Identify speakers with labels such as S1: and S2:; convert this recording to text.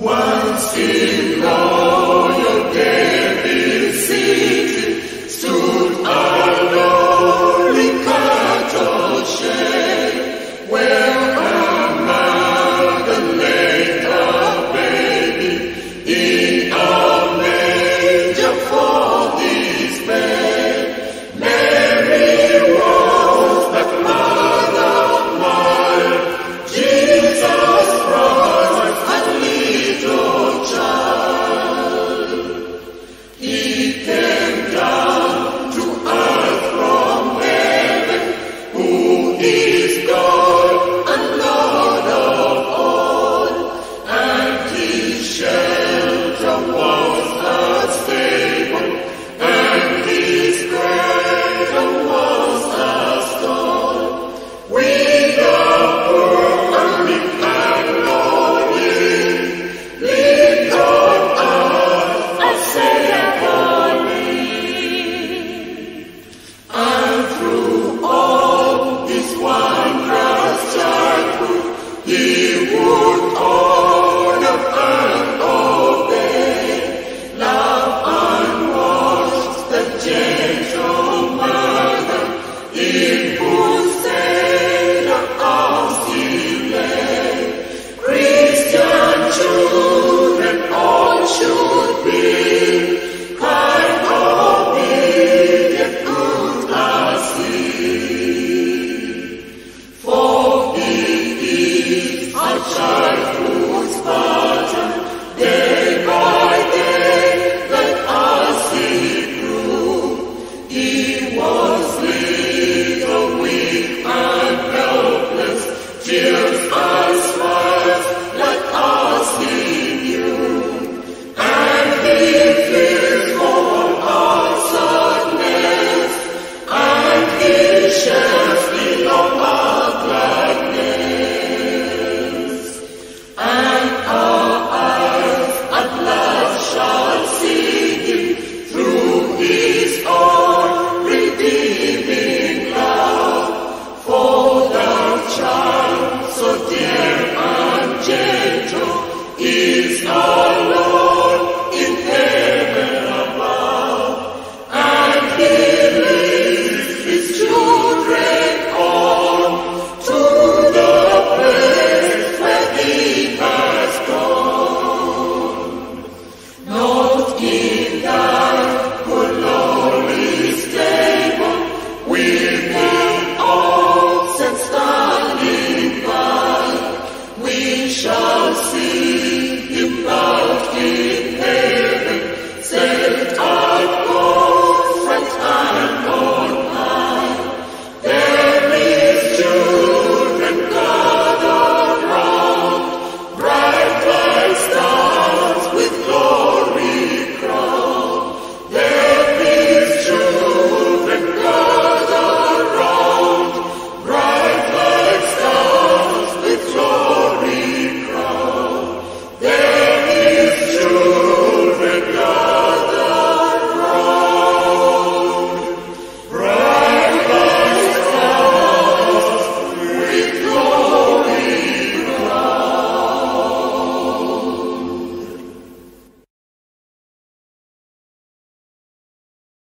S1: Once in God.